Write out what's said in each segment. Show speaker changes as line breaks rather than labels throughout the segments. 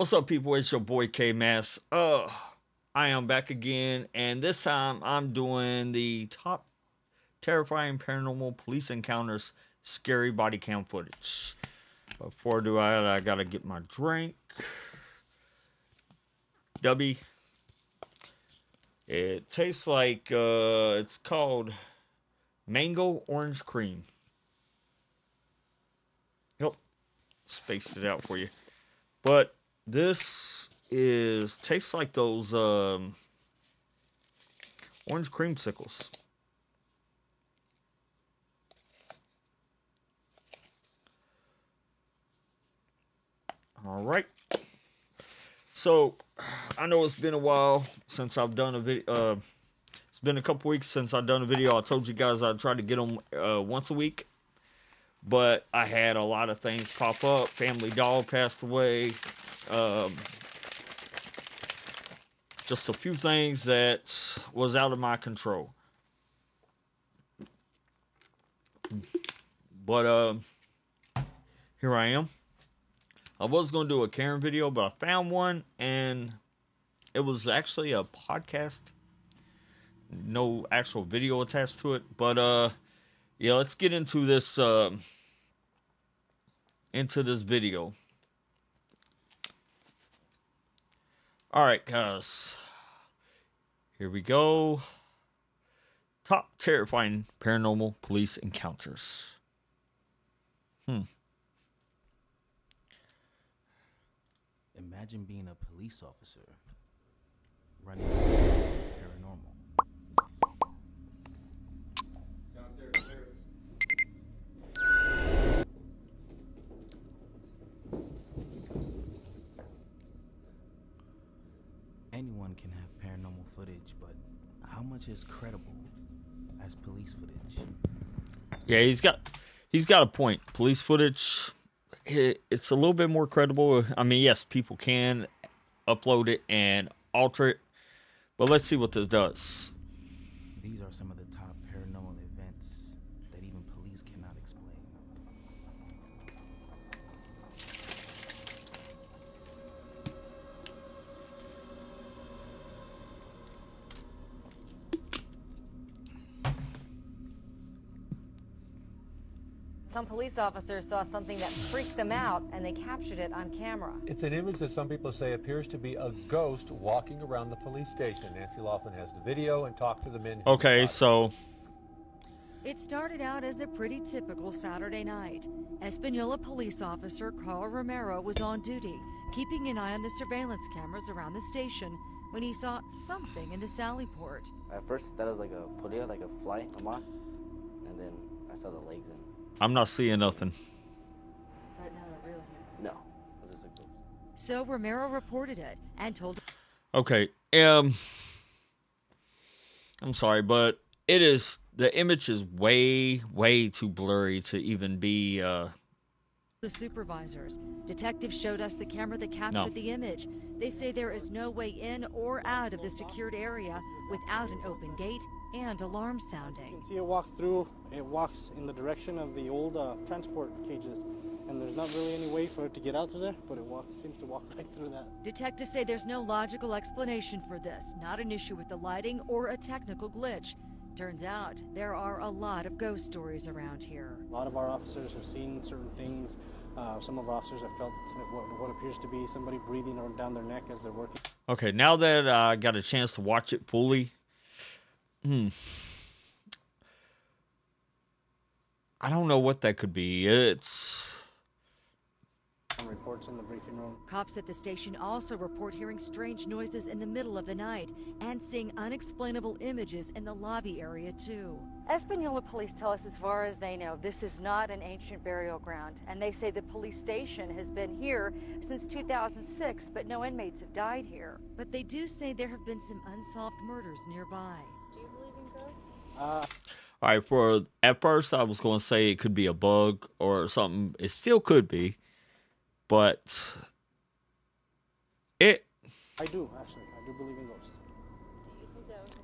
What's up, people? It's your boy K Mass. Uh, I am back again, and this time I'm doing the top terrifying paranormal police encounters scary body cam footage. Before I do that, I gotta get my drink. Dubby. It tastes like uh, it's called mango orange cream. Yep, spaced it out for you, but this is tastes like those um, orange creamsicles. All right. So, I know it's been a while since I've done a video. Uh, it's been a couple weeks since I've done a video. I told you guys I'd try to get them uh, once a week, but I had a lot of things pop up. Family dog passed away. Um, just a few things that was out of my control. But um, here I am. I was going to do a Karen video, but I found one and it was actually a podcast. No actual video attached to it. But uh yeah, let's get into this uh, into this video. All right, guys. Here we go. Top terrifying paranormal police encounters. Hmm.
Imagine being a police officer running into something paranormal. Anyone can have paranormal footage, but how much is credible as police footage?
Yeah, he's got he's got a point. Police footage it, it's a little bit more credible. I mean, yes, people can upload it and alter it, but let's see what this does.
These are some of the
Some police officers saw something that freaked them out and they captured it on camera.
It's an image that some people say appears to be a ghost walking around the police station. Nancy Laflin has the video and talked to the men.
Okay, so
It started out as a pretty typical Saturday night. Espanola police officer Carl Romero was on duty, keeping an eye on the surveillance cameras around the station when he saw something in the sally port.
At first, that was like a polilla, like a fly, a moth, and then I saw the legs and
I'm not seeing nothing.
But not a real
no, it was a ghost.
So Romero reported it and told
Okay, um, I'm sorry, but it is the image is way way too blurry to even be. uh
the supervisors. Detectives showed us the camera that captured the image. They say there is no way in or out of the secured area without an open gate and alarm sounding.
You
sounding.
can see it walk through. It walks in the direction of the old uh, transport cages, and there's not really any way for it to get out through there. But it walks, seems to walk right through that.
Detectives say there's no logical explanation for this, not an issue with the lighting or a technical glitch. Turns out there are a lot of ghost stories around here.
A lot of our officers have seen certain things. Uh, some of our officers have felt what, what appears to be somebody breathing down their neck as they're working.
Okay, now that I got a chance to watch it fully, hmm, I don't know what that could be. It's
Some reports in the briefing room.
Cops at the station also report hearing strange noises in the middle of the night and seeing unexplainable images in the lobby area too.
Espanola police tell us as far as they know, this is not an ancient burial ground. And they say the police station has been here since 2006, but no inmates have died here.
But they do say there have been some unsolved murders nearby.
Do you believe in ghosts?
Uh,
all right. For at first, I was going to say it could be a bug or something. It still could be, but it.
I do actually. I do believe in ghosts.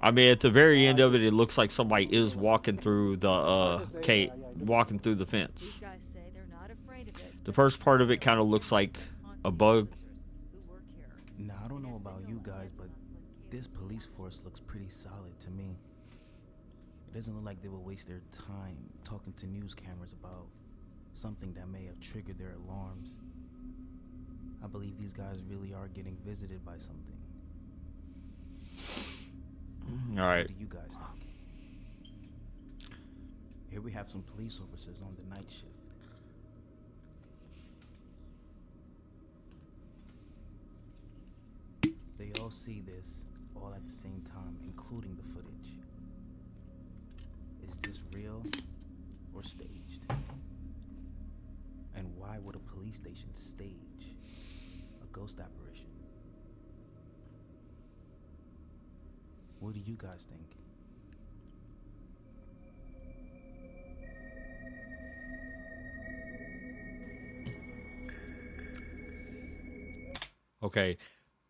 I mean, at the very end of it, it looks like somebody is walking through the uh, Kate walking through the fence. The first part of it kind of looks like a bug.
Now
I don't know about you guys, but this police force looks pretty solid to me. It doesn't look like they will waste their time talking to news cameras about something that may have triggered their alarms. I believe these guys really are getting visited by something.
All right.
What do you guys think? Here we have some police officers on the night shift. They all see this all at the same time, including the footage. Is this real or staged? And why would a police station stage ghost apparition? What do you guys think?
Okay.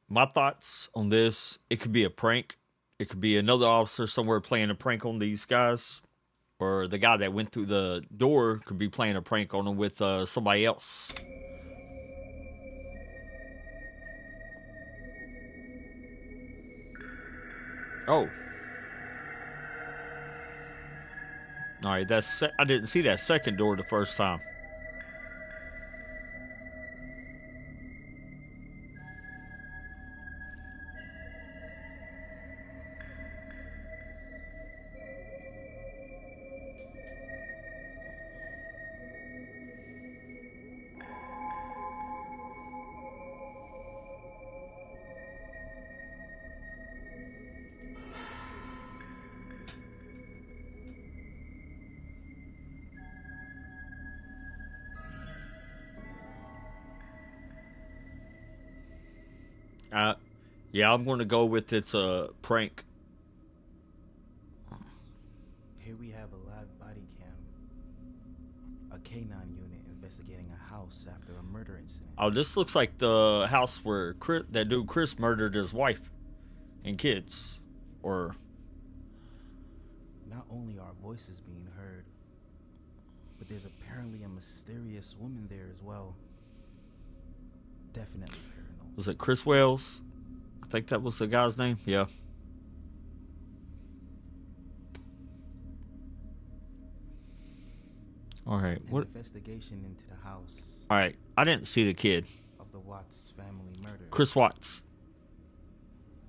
My thoughts on this, it could be a prank. It could be another officer somewhere playing a prank on these guys. Or the guy that went through the door could be playing a prank on them with uh, somebody else. Oh. All right, that's I didn't see that second door the first time. Yeah, I'm going to go with it's a prank.
Here we have a live body cam. A canine unit investigating a house after a murder incident.
Oh, this looks like the house where Chris, that dude Chris murdered his wife and kids. Or
Not only are voices being heard, but there's apparently a mysterious woman there as well. Definitely paranormal.
was it Chris Wells? I think that was the guy's name. Yeah. All right.
An
What?
investigation into the house
All right. I didn't see the kid.
of the Watts family murder.
Chris Watts.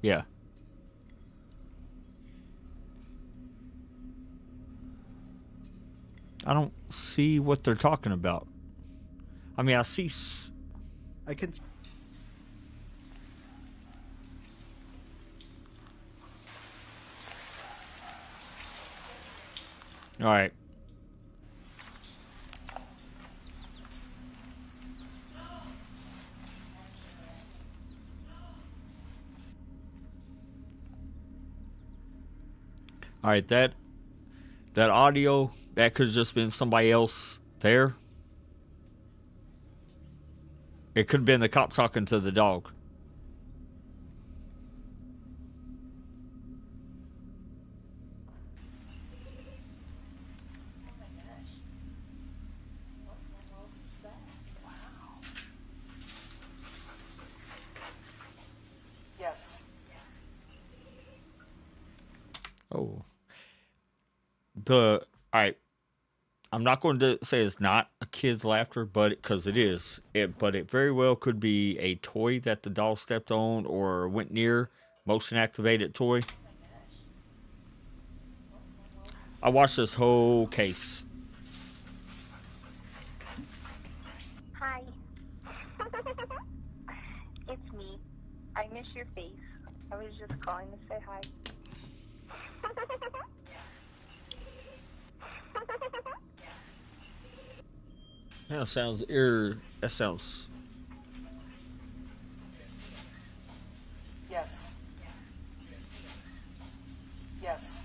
Yeah. I don't see what they're talking about. I mean, I see. S-
I can.
All right. All right, that that audio that could have just been somebody else there. It could have been the cop talking to the dog.
Yes.
Oh. The all right. I'm not going to say it's not a kid's laughter, but because it is, it but it very well could be a toy that the doll stepped on or went near, motion activated toy. I watched this whole case.
Hi. it's me. I miss your face. I was just calling to say hi.
That sounds ir. That sounds.
Yes. Yes.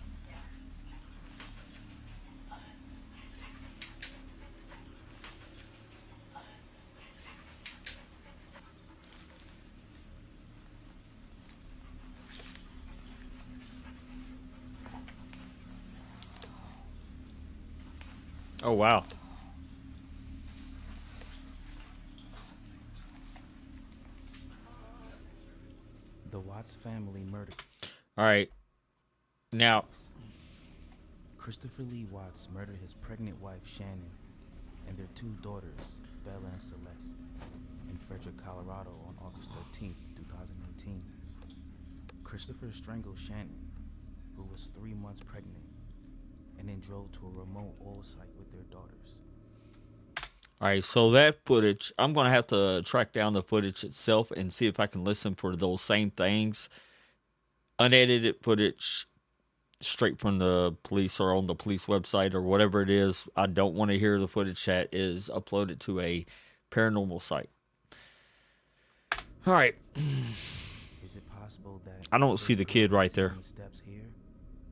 Oh wow.
The Watts family murder.
All right. Now,
Christopher Lee Watts murdered his pregnant wife Shannon and their two daughters, Bella and Celeste, in Frederick, Colorado on August 13th, 2018. Christopher strangled Shannon, who was three months pregnant, and then drove to a remote oil site with their daughters.
All right, so that footage, I'm going to have to track down the footage itself and see if I can listen for those same things. Unedited footage straight from the police or on the police website or whatever it is. I don't want to hear the footage that is uploaded to a paranormal site. All right.
Is it possible that
I don't see the kid right there.
sitting in the steps here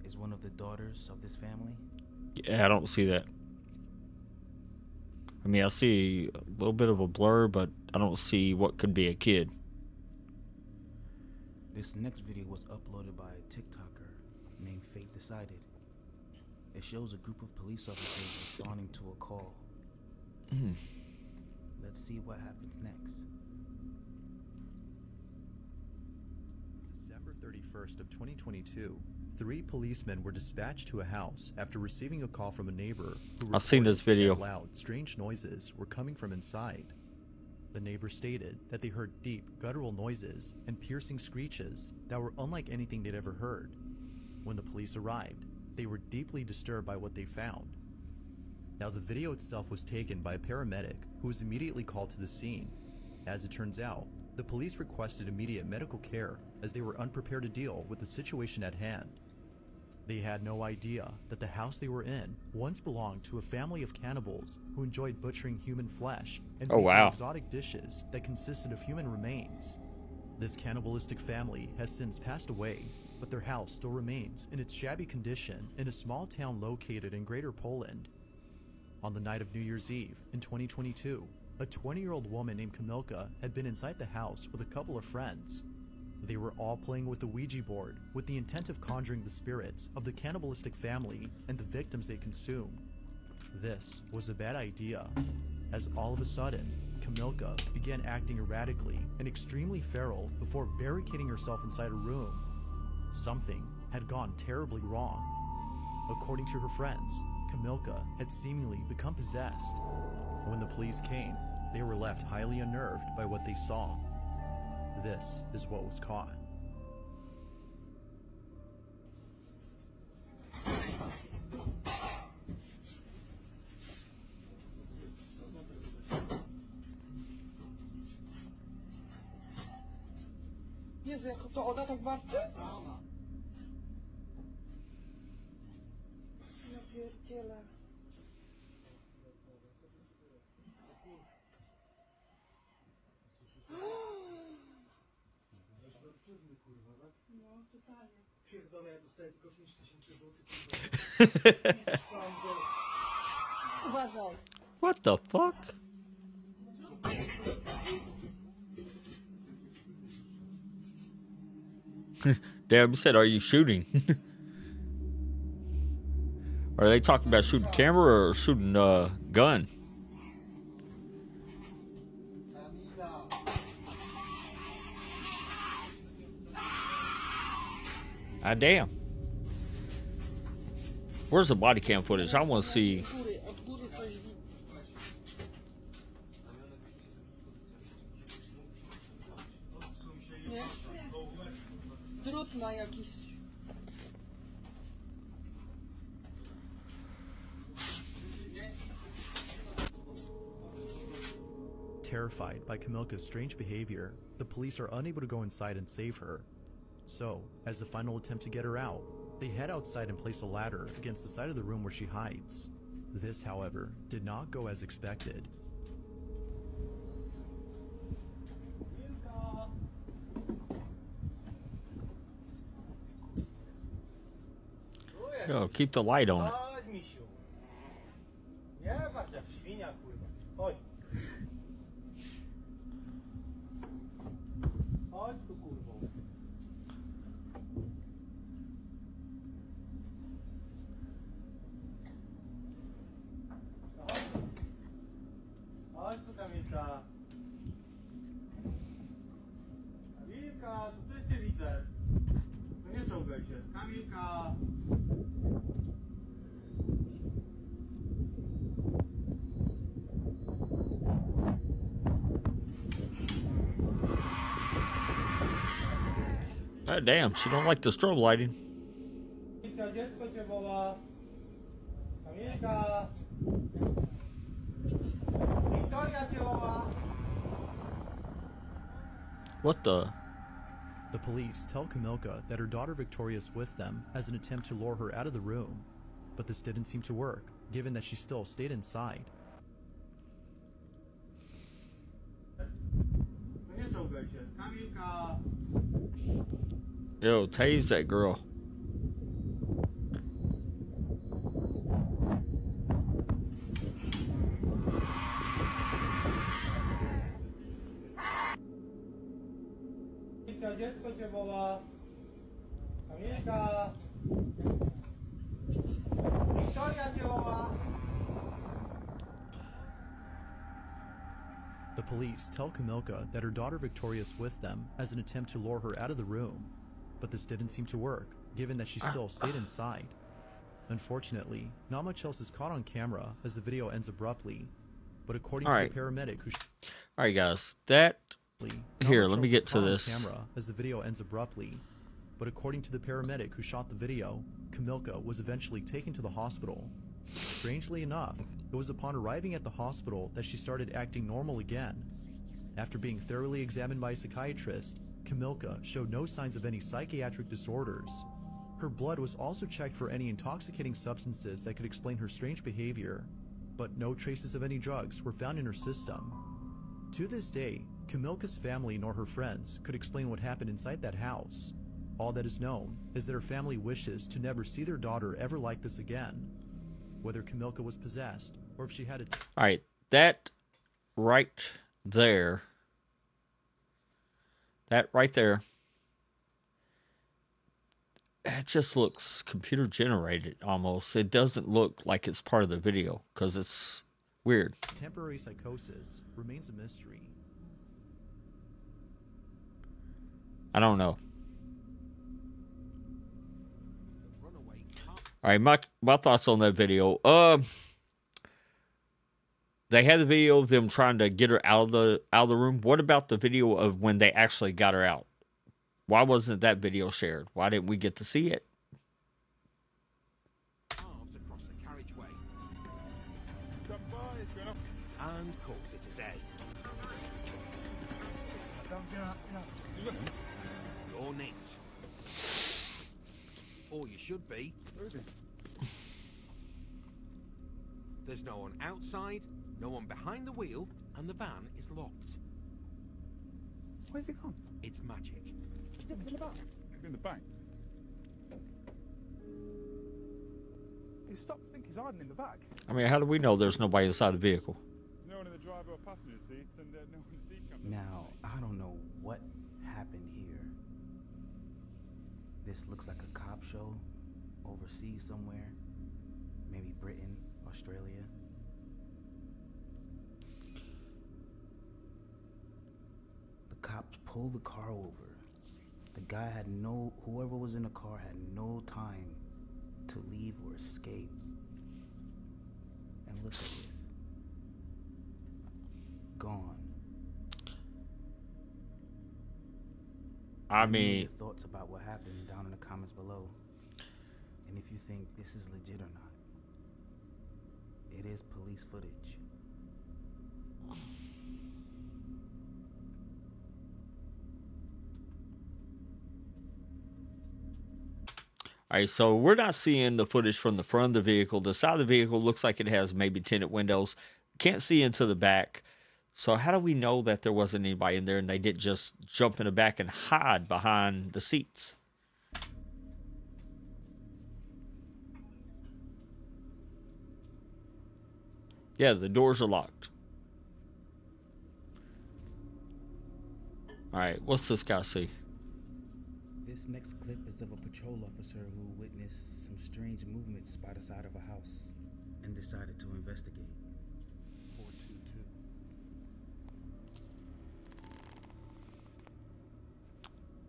is one of the daughters of this family?
Yeah, I don't see that. I mean, I see a little bit of a blur, but I don't see what could be a kid.
This next video was uploaded by a TikToker named Fate Decided. It shows a group of police officers responding to a call. Hmm. Let's see what happens next.
December 31st of 2022, three policemen were dispatched to a house after receiving a call from a neighbor who
I've seen this video.
loud, strange noises were coming from inside. The neighbor stated that they heard deep, guttural noises and piercing screeches that were unlike anything they'd ever heard. When the police arrived, they were deeply disturbed by what they found. Now, the video itself was taken by a paramedic who was immediately called to the scene. As it turns out, the police requested immediate medical care as they were unprepared to deal with the situation at hand. They had no idea that the house they were in once belonged to a family of cannibals who enjoyed butchering human flesh and
Oh, wow.
exotic dishes that consisted of human remains. This cannibalistic family has since passed away, but their house still remains in its shabby condition in a small town located in Greater Poland. On the night of New Year's Eve in 2022, a 20 year old woman named Kamilka had been inside the house with a couple of friends. They were all playing with the Ouija board with the intent of conjuring the spirits of the cannibalistic family and the victims they consumed. This was a bad idea, as all of a sudden, Kamilka began acting erratically and extremely feral before barricading herself inside a room. Something had gone terribly wrong. According to her friends, Kamilka had seemingly become possessed. When the police came, they were left highly unnerved by what they saw. This is what was caught.
Jezu, jak to ona tak warczy? Ja pierdzielę. Pierdolę, ja dostaję tylko 5 tysięcy. Uważaj.
What the fuck? Deb said, Are you shooting? Are they talking about shooting camera or shooting uh, gun? Ah, damn. Where's the body cam footage? I want to see.
Terrified by Kamilka's strange behavior, the police are unable to go inside and save her. So, as a final attempt to get her out, they head outside and place a ladder against the side of the room where she hides. This, however, did not go as expected.
Yo, keep the light on it. God damn, she don't like the strobe lighting. What the?
The police tell Kamilka that her daughter Victoria's with them as an attempt to lure her out of the room, but this didn't seem to work, given that she still stayed inside.
Yo, tase that girl.
The police tell Kamilka that her daughter Victoria's with them as an attempt to lure her out of the room, but this didn't seem to work, given that she ah. still stayed inside. Unfortunately, not much else is caught on camera as the video ends abruptly, but according to
Alright.
the paramedic who
All right, guys. That here. Let me get
is
to this.
Camera as the video ends abruptly, but according to the paramedic who shot the video, Kamilka was eventually taken to the hospital. Strangely enough, it was upon arriving at the hospital that she started acting normal again. After being thoroughly examined by a psychiatrist, Kamilka showed no signs of any psychiatric disorders. Her blood was also checked for any intoxicating substances that could explain her strange behavior, but no traces of any drugs were found in her system. To this day, Kamilka's family nor her friends could explain what happened inside that house. All that is known is that her family wishes to never see their daughter ever like this again. Whether Kamilka was possessed or if she had a
All right, that right there. That right there. It just looks computer generated almost. It doesn't look like it's part of the video because it's weird.
temporary psychosis remains a mystery.
I don't know. All right, my my thoughts on that video. Um, they had the video of them trying to get her out of the out of the room. What about the video of when they actually got her out? Why wasn't that video shared? Why didn't we get to see it?
Or you should be. There's no one outside, no one behind the wheel, and the van is locked.
Where's he gone?
It's magic.
in the back. In the back. He stopped to think he's hiding in the back.
I mean, how do we know there's nobody inside the vehicle?
No one in the driver or passenger seats, and uh, no one's decom.
Now, I don't know what happened here. This looks like a cop show overseas somewhere. Maybe Britain, Australia. Pulled the car over. The guy had no, whoever was in the car had no time to leave or escape. And look at this. Gone.
I
Let me know
mean,
thoughts about what happened down in the comments below. And if you think this is legit or not. It is police footage.
All right, so we're not seeing the footage from the front of the vehicle. The side of the vehicle looks like it has maybe tinted windows. Can't see into the back. So how do we know that there wasn't anybody in there and they didn't just jump in the back and hide behind the seats? Yeah, the doors are locked. All right, what's this guy see?
This next clip is of a patrol officer who witnessed some strange movements by the side of a house and decided to investigate. 422.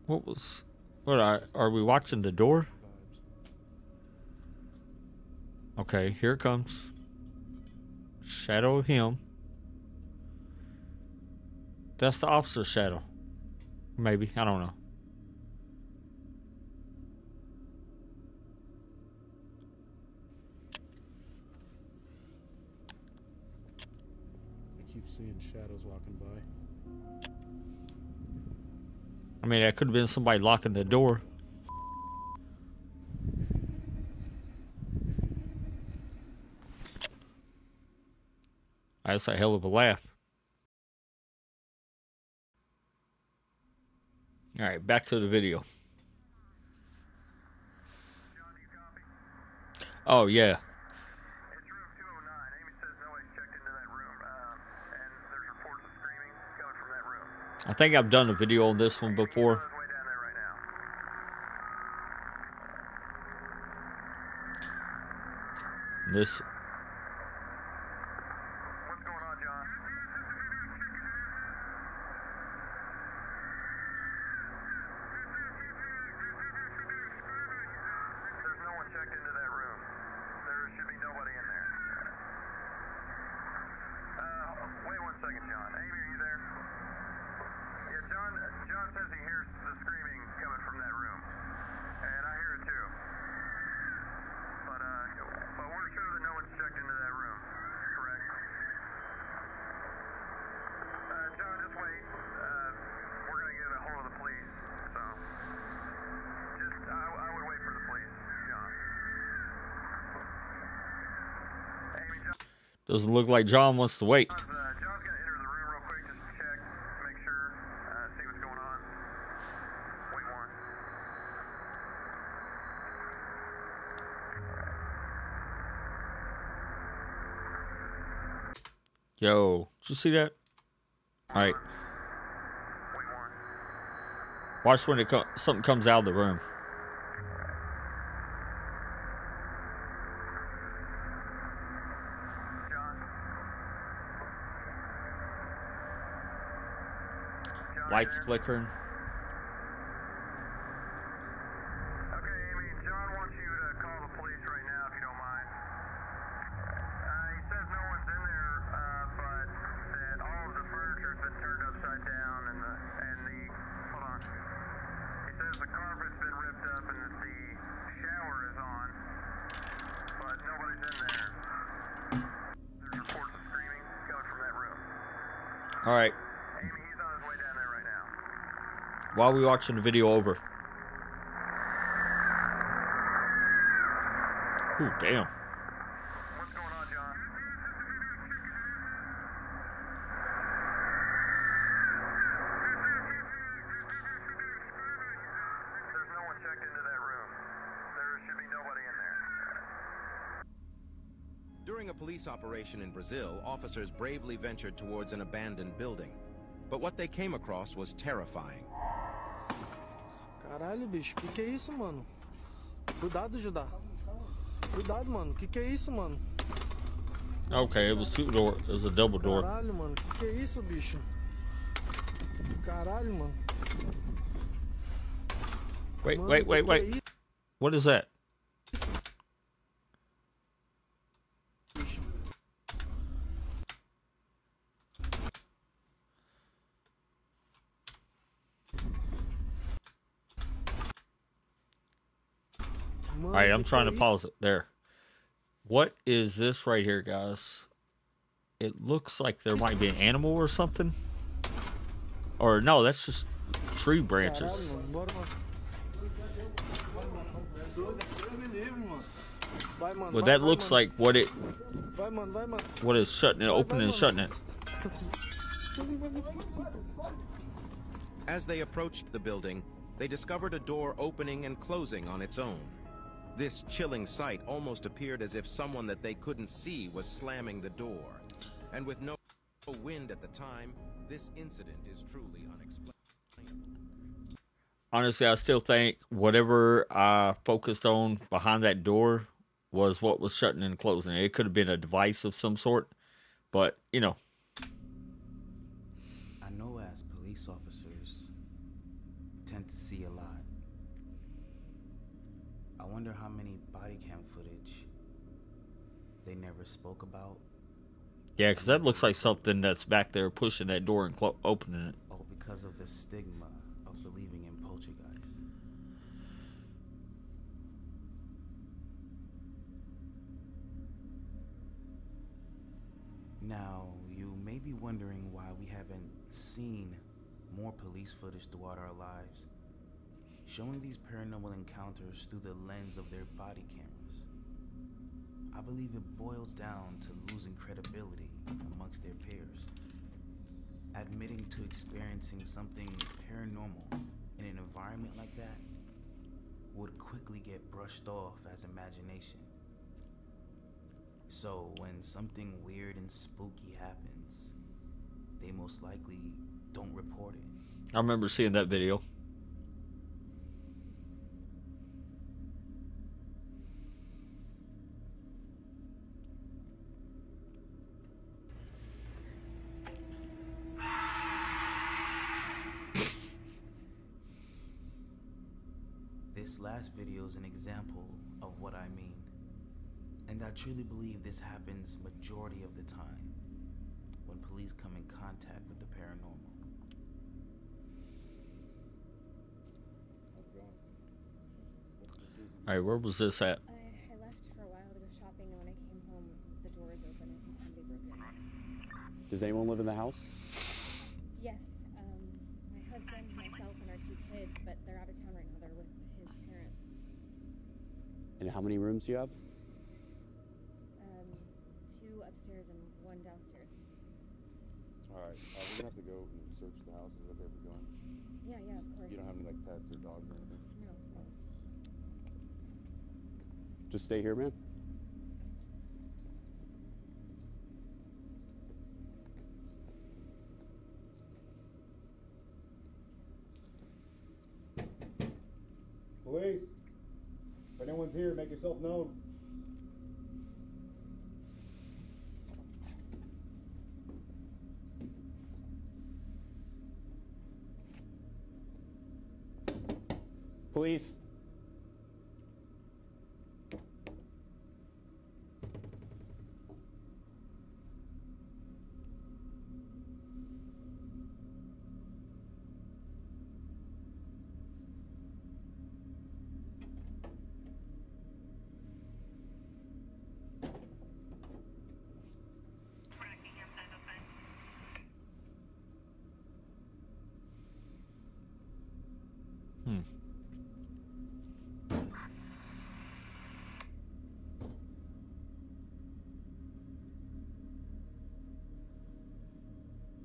What was? What are, are we watching the door? Okay, here it comes. Shadow of him. That's the officer's shadow. Maybe I don't know.
I mean, that could have been somebody locking the door. That's a hell of a laugh. All right, back to the video. Oh, yeah. I think I've done a video on this one before. This Doesn't look like John wants to wait. Yo, did you see that? All right. Watch when it co something comes out of the room. Lights flickering. All right. While we watching the video over. Ooh, damn.
During a police operation in Brazil, officers bravely ventured towards an abandoned building. But what they came across was terrifying.
Caralho, bicho, que que é isso, mano? Cuidado, Judá. Cuidado, mano. Que que é isso, mano?
Okay, it was two door. It was a double door.
Caralho, mano. Que que é isso, bicho? Caralho, mano.
Wait,
Mano,
wait, wait,
é
wait. What is that? All right, I'm trying to pause it there. What is this right here, guys? It looks like there might be an animal or something. Or no, that's just tree branches.
Caralho, mano. Bora, mano. Deus me livre, mano. Vai, mano.
But that looks like what it
Vai, mano.
What is shutting it, opening and shutting it.
As they approached the building, they discovered a door opening and closing on its own. This chilling sight almost appeared as if someone that they couldn't see was slamming the door. And with no wind at the time, this incident is truly unexplainable.
Honestly, I still think whatever I focused on behind that door was what was shutting and closing. It could have been a device of some sort, but you know,
I know as police officers tend to see a lot. I wonder how many body cam footage they never spoke about.
yeah, because that looks like something that's back there pushing that door and clo- opening it.
all because of the stigma of believing in poltergeist. Now, you may be wondering why we haven't seen more police footage throughout our lives, showing these paranormal encounters through the lens of their body cameras. I believe it boils down to losing credibility amongst their peers. Admitting to experiencing something paranormal in an environment like that would quickly get brushed off as imagination. So, when something weird and spooky happens, they most likely don't report it.
I remember seeing that video.
Truly believe this happens majority of the time when police come in contact with the paranormal.
All right, where was this at?
I, I left for a while to go shopping, and when I came home, the door was open and somebody broke in.
Does anyone live in the house?
Yes, um, my husband, myself, and our two kids, but they're out of town right now. They're with his parents.
And how many rooms do you have?
Um, two upstairs and one downstairs.
Alright, uh, we're gonna have to go and search the house. Is that okay if we're going?
Yeah, yeah, of course.
You don't have any like pets or dogs or anything?
No.
Just stay here, man.
Police! If anyone's here, make yourself known.
Police.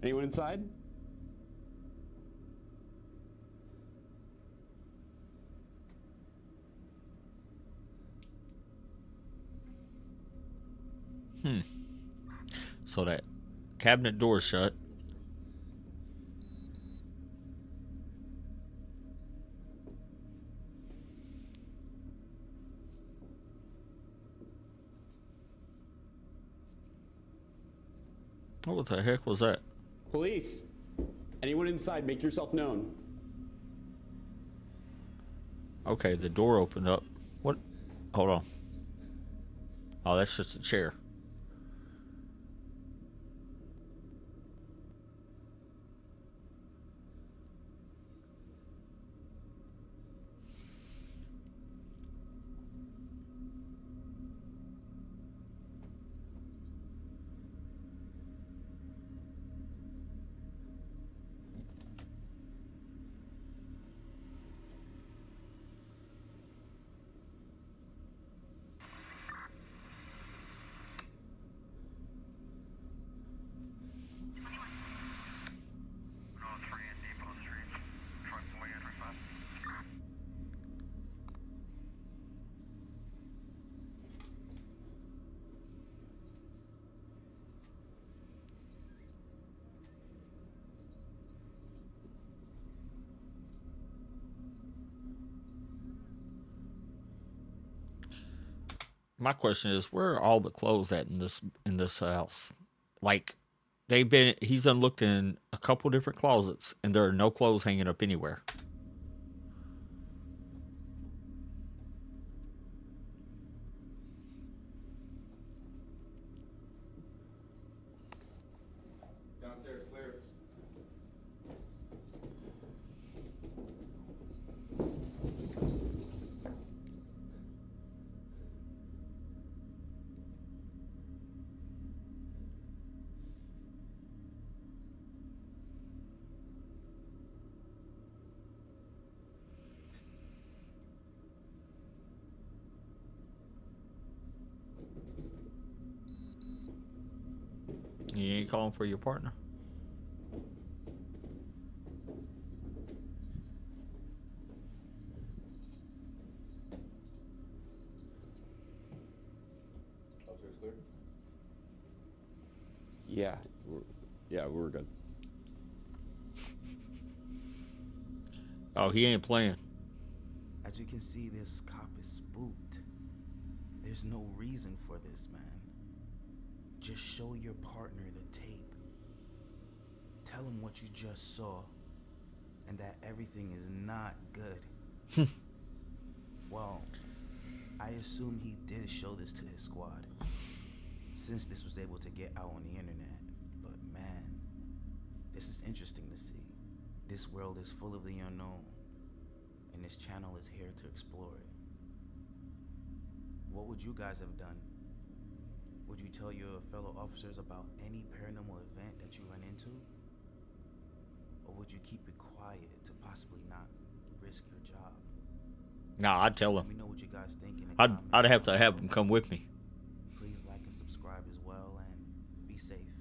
Anyone inside?
Hmm. So that cabinet door shut. What the heck was that?
Police. Anyone inside, make yourself known.
Okay, the door opened up. What? Hold on. Oh, that's just a chair. My question is, where are all the clothes at in this in this house? Like, they've been he's done looked in a couple different closets, and there are no clothes hanging up anywhere. You calling for your partner?
Yeah, we're, yeah, we're good.
Oh, he ain't playing.
As you can see, this cop is spooked. There's no reason for this, man. Just show your partner the tape. Tell him what you just saw and that everything is not good. well, I assume he did show this to his squad since this was able to get out on the internet. But man, this is interesting to see. This world is full of the unknown, and this channel is here to explore it. What would you guys have done? Would you tell your fellow officers about any paranormal event that you run into? Or would you keep it quiet to possibly not risk your job?
Nah, I'd tell
Let me know what you guys think in the
I'd I'd have to have them come with me.
Please like and subscribe as well and be safe.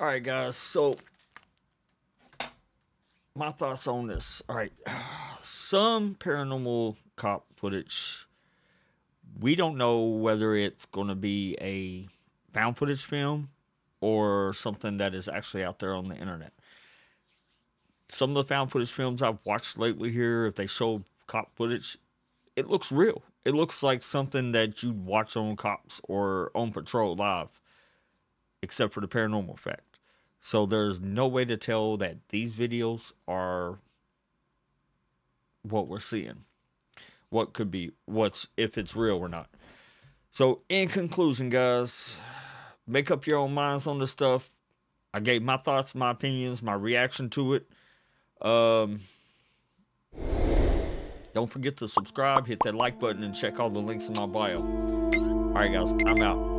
All right, guys. So, my thoughts on this. All right, some paranormal cop footage. We don't know whether it's going to be a found footage film or something that is actually out there on the internet. Some of the found footage films I've watched lately here, if they show cop footage, it looks real. It looks like something that you'd watch on Cops or on Patrol Live, except for the paranormal effect. So there's no way to tell that these videos are what we're seeing. What could be, what's, if it's real or not. So, in conclusion, guys, make up your own minds on this stuff. I gave my thoughts, my opinions, my reaction to it. Um, don't forget to subscribe, hit that like button, and check all the links in my bio. All right, guys, I'm out.